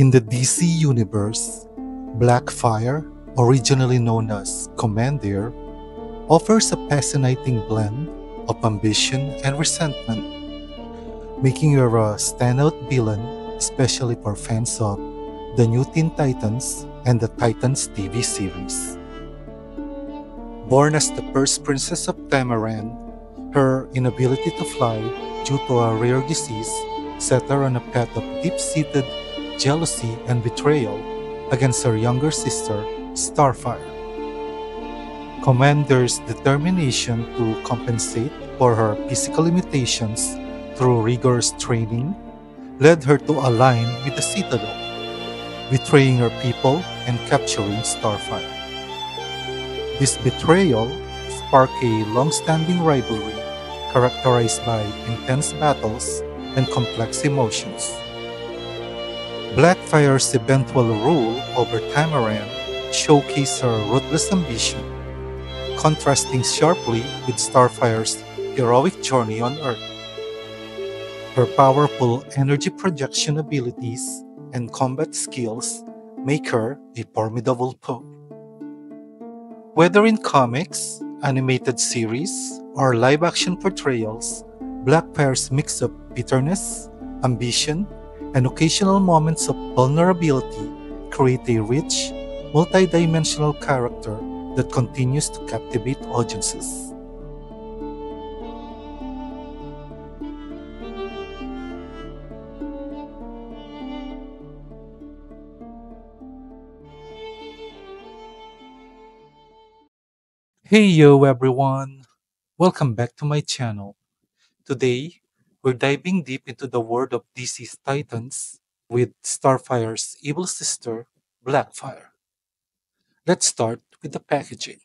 In the DC universe, Blackfire, originally known as Komand'r, offers a fascinating blend of ambition and resentment, making her a standout villain, especially for fans of the New Teen Titans and the Titans TV series. Born as the first princess of Tamaran, her inability to fly due to a rare disease set her on a path of deep seated jealousy and betrayal against her younger sister, Starfire. Komand'r's determination to compensate for her physical limitations through rigorous training led her to align with the Citadel, betraying her people and capturing Starfire. This betrayal sparked a long-standing rivalry characterized by intense battles and complex emotions. Blackfire's eventual rule over Tamaran showcased her ruthless ambition, contrasting sharply with Starfire's heroic journey on Earth. Her powerful energy projection abilities and combat skills make her a formidable foe. Whether in comics, animated series, or live action portrayals, Blackfire's mix of bitterness, ambition, and occasional moments of vulnerability create a rich, multidimensional character that continues to captivate audiences. Hey yo everyone! Welcome back to my channel. Today, we're diving deep into the world of DC's Titans with Starfire's evil sister, Blackfire. Let's start with the packaging.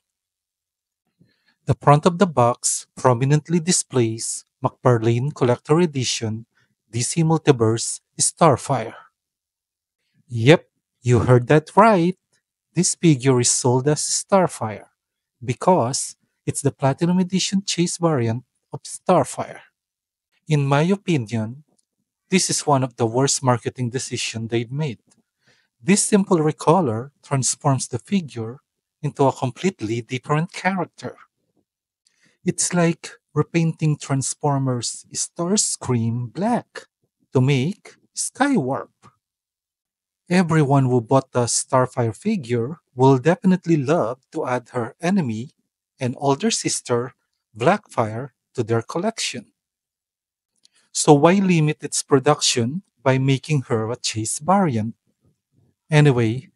The front of the box prominently displays McFarlane Collector Edition DC Multiverse Starfire. Yep, you heard that right. This figure is sold as Starfire because it's the Platinum Edition Chase variant of Starfire. In my opinion, this is one of the worst marketing decisions they've made. This simple recolor transforms the figure into a completely different character. It's like repainting Transformers Starscream black to make Skywarp. Everyone who bought the Starfire figure will definitely love to add her enemy and older sister, Blackfire, to their collection. So why limit its production by making her a chase variant? Anyway,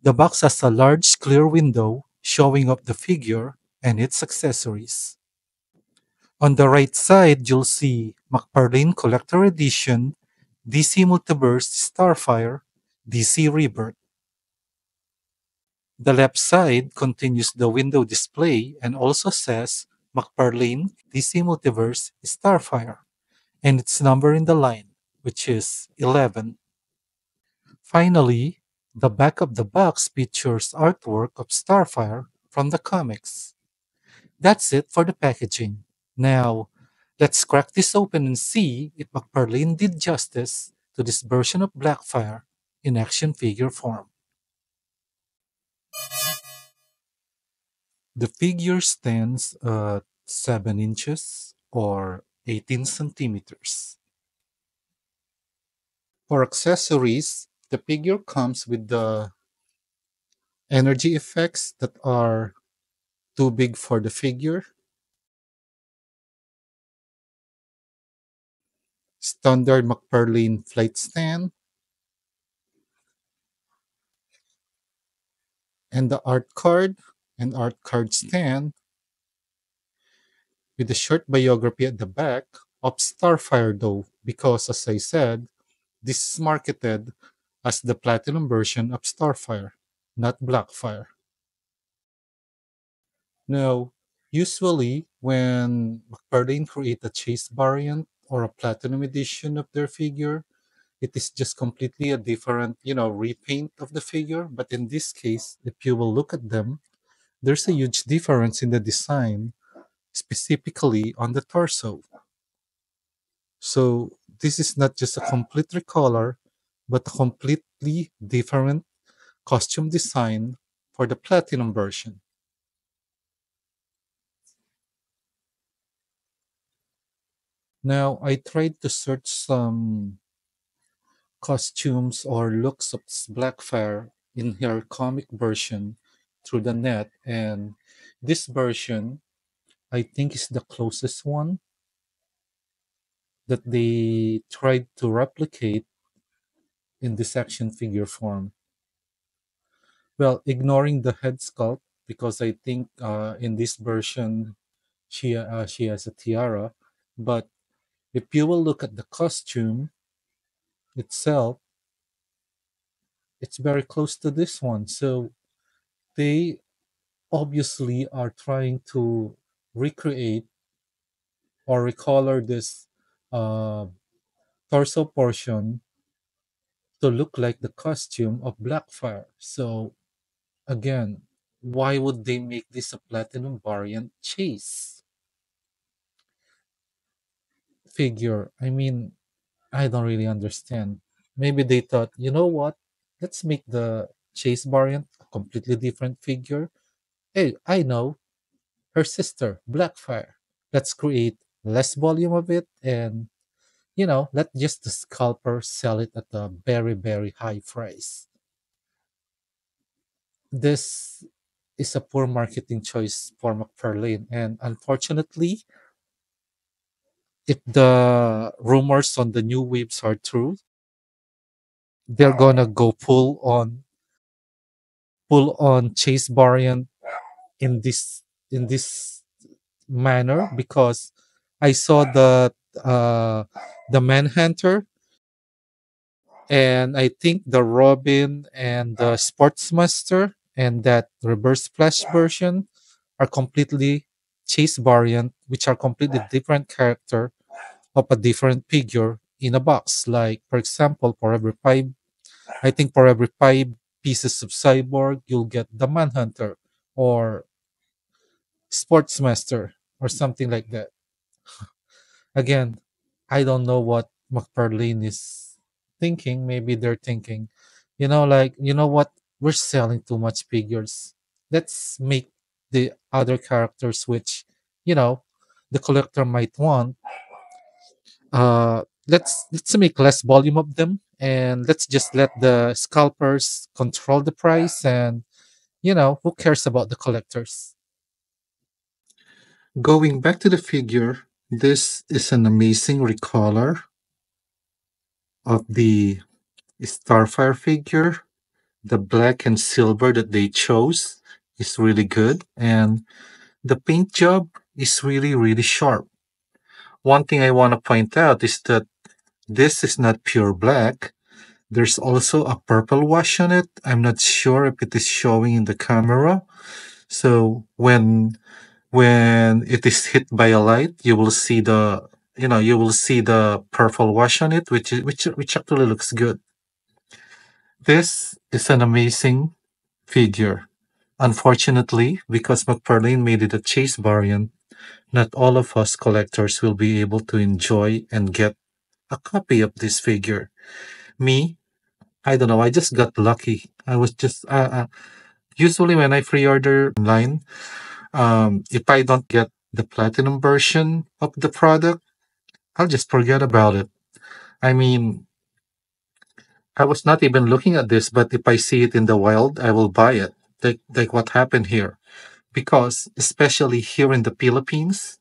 the box has a large clear window showing up the figure and its accessories. On the right side, you'll see McFarlane Collector Edition, DC Multiverse Starfire, DC Rebirth. The left side continues the window display and also says McFarlane DC Multiverse Starfire and its number in the line, which is 11. Finally, the back of the box features artwork of Starfire from the comics. That's it for the packaging. Now, let's crack this open and see if McFarlane did justice to this version of Blackfire in action figure form. The figure stands at 7 inches or 18 centimeters. For accessories, the figure comes with the energy effects that are too big for the figure. Standard McFarlane flight stand. And the art card and art card stand with a short biography at the back of Starfire though, because as I said, this is marketed as the platinum version of Starfire, not Blackfire. Now, usually when McFarlane create a chase variant or a platinum edition of their figure, it is just completely a different, you know, repaint of the figure. But in this case, if you will look at them, there's a huge difference in the design specifically on the torso. So this is not just a complete recolor, but a completely different costume design for the platinum version. Now, I tried to search some costumes or looks of Blackfire in her comic version through the net, and this version I think is the closest one that they tried to replicate in this action figure form. Well, ignoring the head sculpt because I think uh, in this version she uh, she has a tiara, but if you will look at the costume itself, it's very close to this one. So they obviously are trying to recreate or recolor this uh, torso portion to look like the costume of Blackfire. So again, why would they make this a platinum variant chase figure? I mean, I don't really understand. Maybe they thought, you know what? Let's make the chase variant a completely different figure. Hey, I know her sister, Blackfire. Let's create less volume of it and you know, let just the scalper sell it at a very, very high price. This is a poor marketing choice for McFarlane. And unfortunately, if the rumors on the new waves are true, they're gonna go full on full on chase variant in this in this manner because I saw the uh the Manhunter and I think the Robin and the Sportsmaster and that Reverse Flash version are completely chase variant, which are completely different character of a different figure in a box. Like for example, for every five, I think for every five pieces of Cyborg, you'll get the Manhunter or Sportsmaster or something like that. Again, I don't know what McFarlane is thinking. Maybe they're thinking, you know, like, you know what? We're selling too much figures. Let's make the other characters which, you know, the collector might want. Uh let's let's make less volume of them and let's just let the scalpers control the price and you know, who cares about the collectors? Going back to the figure, this is an amazing recolor of the Starfire figure. The black and silver that they chose is really good, and the paint job is really, really sharp. One thing I want to point out is that this is not pure black. There's also a purple wash on it. I'm not sure if it is showing in the camera. So when when it is hit by a light, you will see the you know you will see the purple wash on it, which which which actually looks good. This is an amazing figure. Unfortunately, because McFarlane made it a chase variant, not all of us collectors will be able to enjoy and get a copy of this figure. Me, I don't know. I just got lucky. I was just uh, uh, usually when I pre-order online, um, if I don't get the platinum version of the product, I'll just forget about it. I mean, I was not even looking at this, but if I see it in the wild, I will buy it. Like like what happened here, because especially here in the Philippines,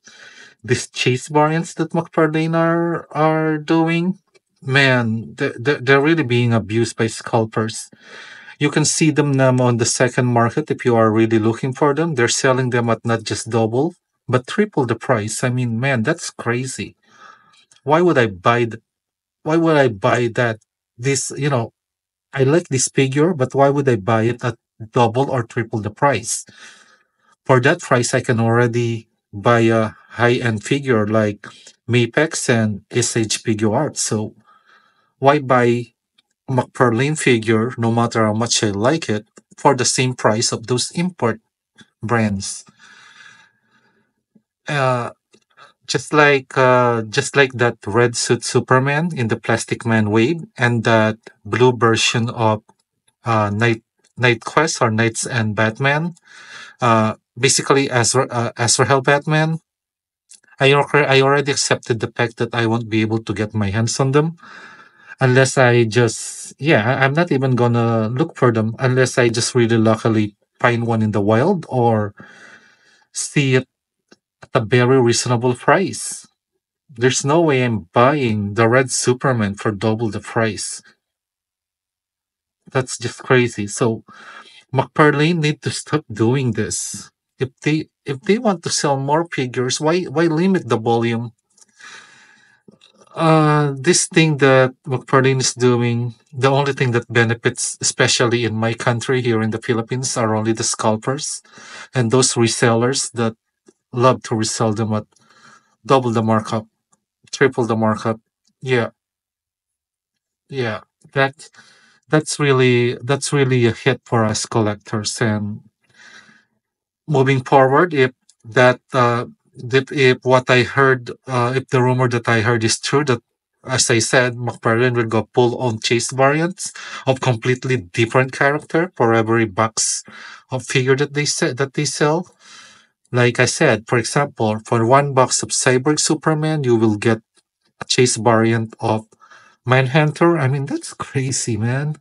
these chase variants that McFarlane are are doing, man, they're, they're they're really being abused by scalpers. You can see them now on the second market if you are really looking for them. They're selling them at not just double, but triple the price. I mean, man, that's crazy. Why would I buy? Why would I buy that? This, you know, I like this figure, but why would I buy it at double or triple the price? For that price, I can already buy a high-end figure like Mafex and SH Figuarts. So why buy McFarlane figure, no matter how much I like it, for the same price of those import brands? Uh, Just like uh, just like that red suit Superman in the Plastic Man wave, and that blue version of uh, Night KnightQuest or Knights and Batman. Uh, basically, Azra uh, Azrael Batman. I I already accepted the fact that I won't be able to get my hands on them unless I just yeah I'm not even gonna look for them unless I just really luckily find one in the wild or see it at a very reasonable price. There's no way I'm buying the red Superman for double the price. That's just crazy. So McFarlane need to stop doing this. If they if they want to sell more figures, why why limit the volume? Uh, this thing that McFarlane is doing, the only thing that benefits, especially in my country here in the Philippines, are only the scalpers and those resellers that love to resell them at double the markup, triple the markup. Yeah, yeah. That that's really that's really a hit for us collectors. And moving forward, if that uh, if, if what I heard, uh, if the rumor that I heard is true, that as I said, McFarlane will go pull on chase variants of completely different character for every box of figure that they that they sell. Like I said, for example, for one box of Cyborg Superman, you will get a chase variant of Manhunter. I mean, that's crazy, man.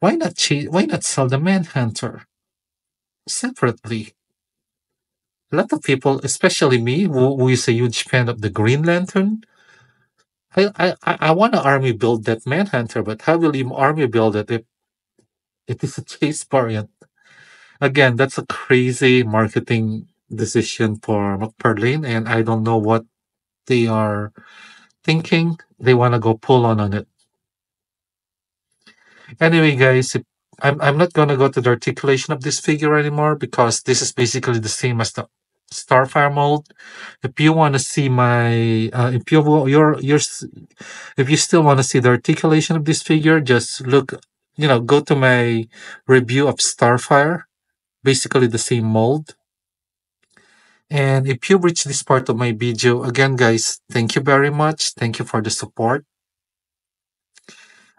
Why not chase? Why not sell the Manhunter separately? A lot of people, especially me, who, who is a huge fan of the Green Lantern, I I I, want to army build that Manhunter, but how will you army build it if it is a chase variant? Again, that's a crazy marketing decision for McFarlane, and I don't know what they are thinking. They want to go pull on on it. Anyway, guys, I'm I'm not gonna go to the articulation of this figure anymore because this is basically the same as the Starfire mold. If you want to see my, uh, if you you're you're if you still want to see the articulation of this figure, just look, you know, go to my review of Starfire, basically the same mold. And if you reach this part of my video, again, guys, thank you very much. Thank you for the support.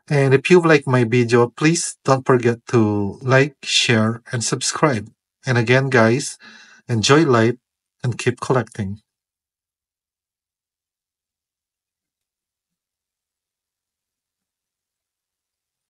And if you like my video, please don't forget to like, share, and subscribe. And again, guys, enjoy life and keep collecting.